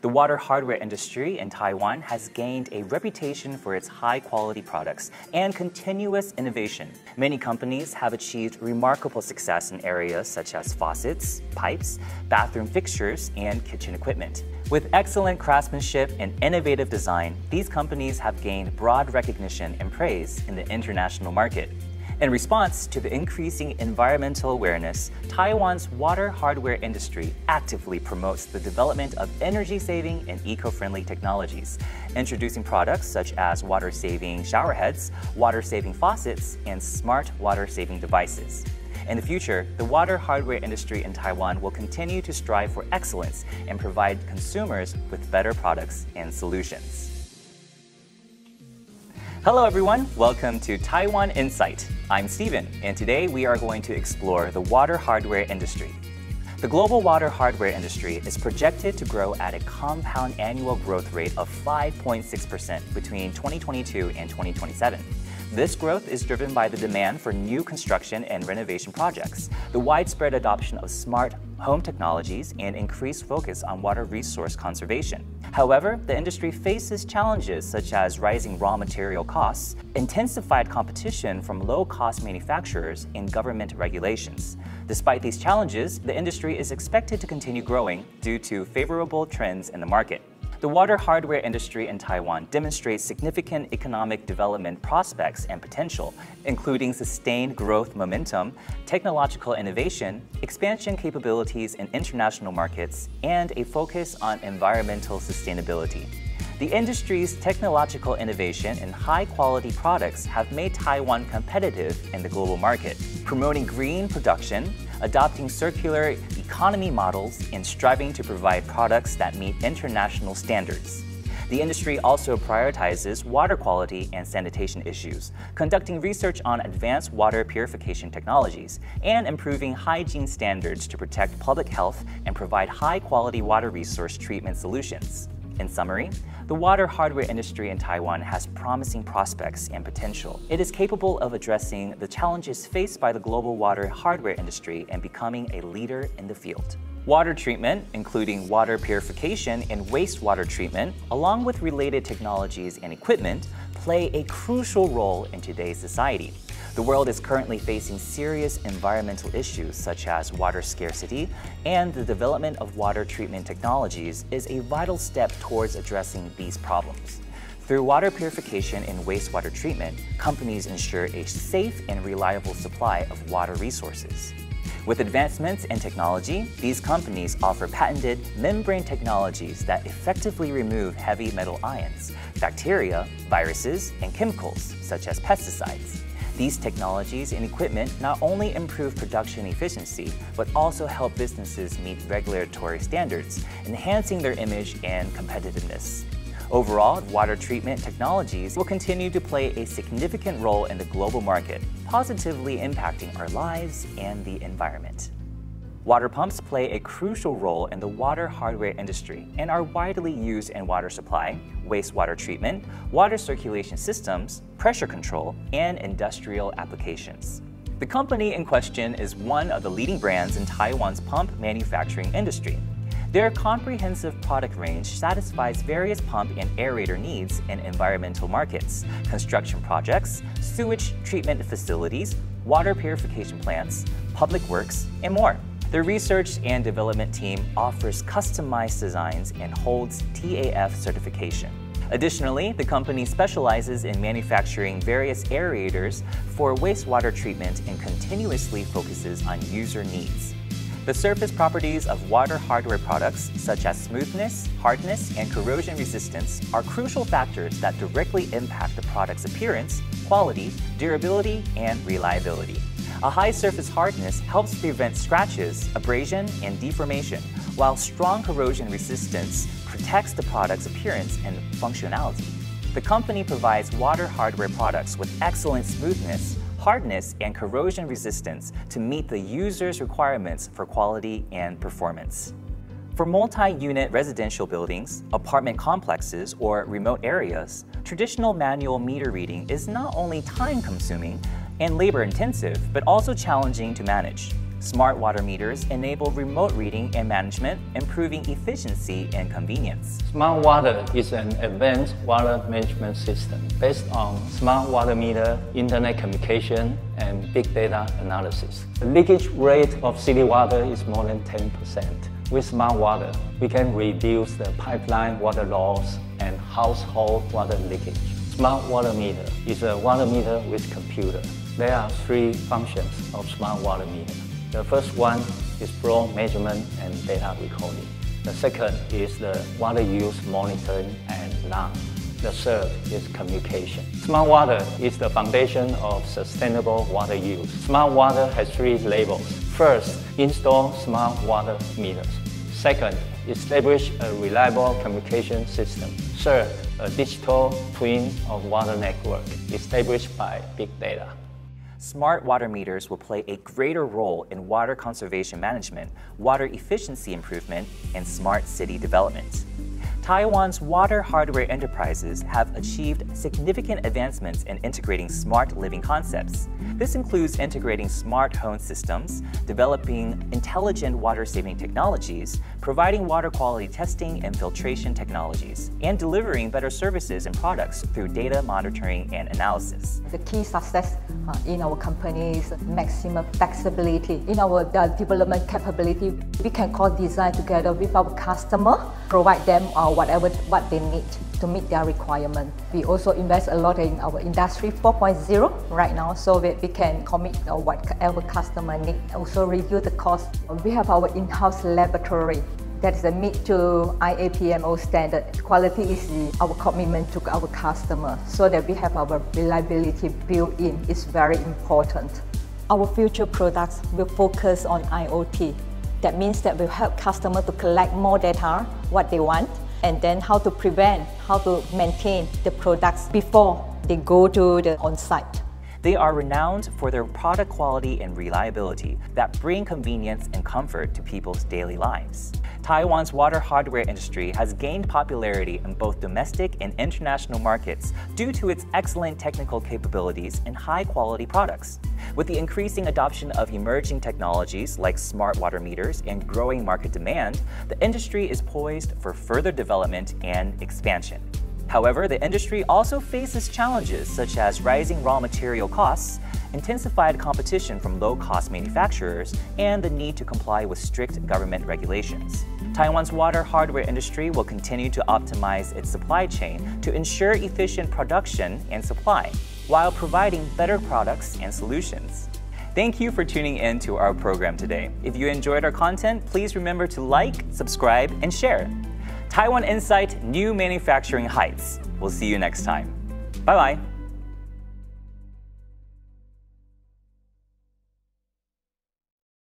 The water hardware industry in Taiwan has gained a reputation for its high quality products and continuous innovation. Many companies have achieved remarkable success in areas such as faucets, pipes, bathroom fixtures, and kitchen equipment. With excellent craftsmanship and innovative design, these companies have gained broad recognition and praise in the international market. In response to the increasing environmental awareness, Taiwan's water hardware industry actively promotes the development of energy saving and eco friendly technologies, introducing products such as water saving showerheads, water saving faucets, and smart water saving devices. In the future, the water hardware industry in Taiwan will continue to strive for excellence and provide consumers with better products and solutions. Hello everyone, welcome to Taiwan Insight. I'm Stephen, and today we are going to explore the water hardware industry. The global water hardware industry is projected to grow at a compound annual growth rate of 5.6% between 2022 and 2027. This growth is driven by the demand for new construction and renovation projects, the widespread adoption of smart home technologies, and increased focus on water resource conservation. However, the industry faces challenges such as rising raw material costs, intensified competition from low-cost manufacturers, and government regulations. Despite these challenges, the industry is expected to continue growing due to favorable trends in the market. The water hardware industry in Taiwan demonstrates significant economic development prospects and potential, including sustained growth momentum, technological innovation, expansion capabilities in international markets, and a focus on environmental sustainability. The industry's technological innovation and high-quality products have made Taiwan competitive in the global market, promoting green production, adopting circular economy models, and striving to provide products that meet international standards. The industry also prioritizes water quality and sanitation issues, conducting research on advanced water purification technologies, and improving hygiene standards to protect public health and provide high-quality water resource treatment solutions. In summary, the water hardware industry in Taiwan has promising prospects and potential. It is capable of addressing the challenges faced by the global water hardware industry and becoming a leader in the field. Water treatment, including water purification and wastewater treatment, along with related technologies and equipment, play a crucial role in today's society. The world is currently facing serious environmental issues such as water scarcity, and the development of water treatment technologies is a vital step towards addressing these problems. Through water purification and wastewater treatment, companies ensure a safe and reliable supply of water resources. With advancements in technology, these companies offer patented membrane technologies that effectively remove heavy metal ions, bacteria, viruses, and chemicals, such as pesticides. These technologies and equipment not only improve production efficiency, but also help businesses meet regulatory standards, enhancing their image and competitiveness. Overall, water treatment technologies will continue to play a significant role in the global market, positively impacting our lives and the environment. Water pumps play a crucial role in the water hardware industry and are widely used in water supply, wastewater treatment, water circulation systems, pressure control, and industrial applications. The company in question is one of the leading brands in Taiwan's pump manufacturing industry. Their comprehensive product range satisfies various pump and aerator needs in environmental markets, construction projects, sewage treatment facilities, water purification plants, public works, and more. The research and development team offers customized designs and holds TAF certification. Additionally, the company specializes in manufacturing various aerators for wastewater treatment and continuously focuses on user needs. The surface properties of water hardware products, such as smoothness, hardness, and corrosion resistance, are crucial factors that directly impact the product's appearance, quality, durability, and reliability. A high surface hardness helps prevent scratches, abrasion, and deformation, while strong corrosion resistance protects the product's appearance and functionality. The company provides water hardware products with excellent smoothness, hardness, and corrosion resistance to meet the user's requirements for quality and performance. For multi-unit residential buildings, apartment complexes, or remote areas, traditional manual meter reading is not only time-consuming, and labor intensive, but also challenging to manage. Smart water meters enable remote reading and management, improving efficiency and convenience. Smart water is an advanced water management system based on smart water meter, internet communication, and big data analysis. The leakage rate of city water is more than 10%. With smart water, we can reduce the pipeline water loss and household water leakage. Smart water meter is a water meter with computer. There are three functions of smart water meter. The first one is flow measurement and data recording. The second is the water use monitoring and alarm. The third is communication. Smart water is the foundation of sustainable water use. Smart water has three levels. First, install smart water meters. Second, establish a reliable communication system. Third, a digital twin of water network established by big data. Smart water meters will play a greater role in water conservation management, water efficiency improvement, and smart city development. Taiwan's water hardware enterprises have achieved significant advancements in integrating smart living concepts. This includes integrating smart home systems, developing intelligent water-saving technologies, providing water quality testing and filtration technologies, and delivering better services and products through data monitoring and analysis. The key success uh, in our company is maximum flexibility. In our uh, development capability, we can co-design together with our customer, provide them uh, whatever what they need to meet their requirement. We also invest a lot in our industry 4.0 right now so that we can commit whatever customer need. Also review the cost. We have our in-house laboratory that is a meet to IAPMO standard. Quality is our commitment to our customer so that we have our reliability built in is very important. Our future products will focus on IoT. That means that we'll help customers to collect more data, what they want, and then how to prevent, how to maintain the products before they go to the on-site. They are renowned for their product quality and reliability that bring convenience and comfort to people's daily lives. Taiwan's water hardware industry has gained popularity in both domestic and international markets due to its excellent technical capabilities and high-quality products. With the increasing adoption of emerging technologies like smart water meters and growing market demand, the industry is poised for further development and expansion. However, the industry also faces challenges such as rising raw material costs, intensified competition from low-cost manufacturers, and the need to comply with strict government regulations. Taiwan's water hardware industry will continue to optimize its supply chain to ensure efficient production and supply, while providing better products and solutions. Thank you for tuning in to our program today. If you enjoyed our content, please remember to like, subscribe, and share. Taiwan Insight New Manufacturing Heights. We'll see you next time. Bye bye.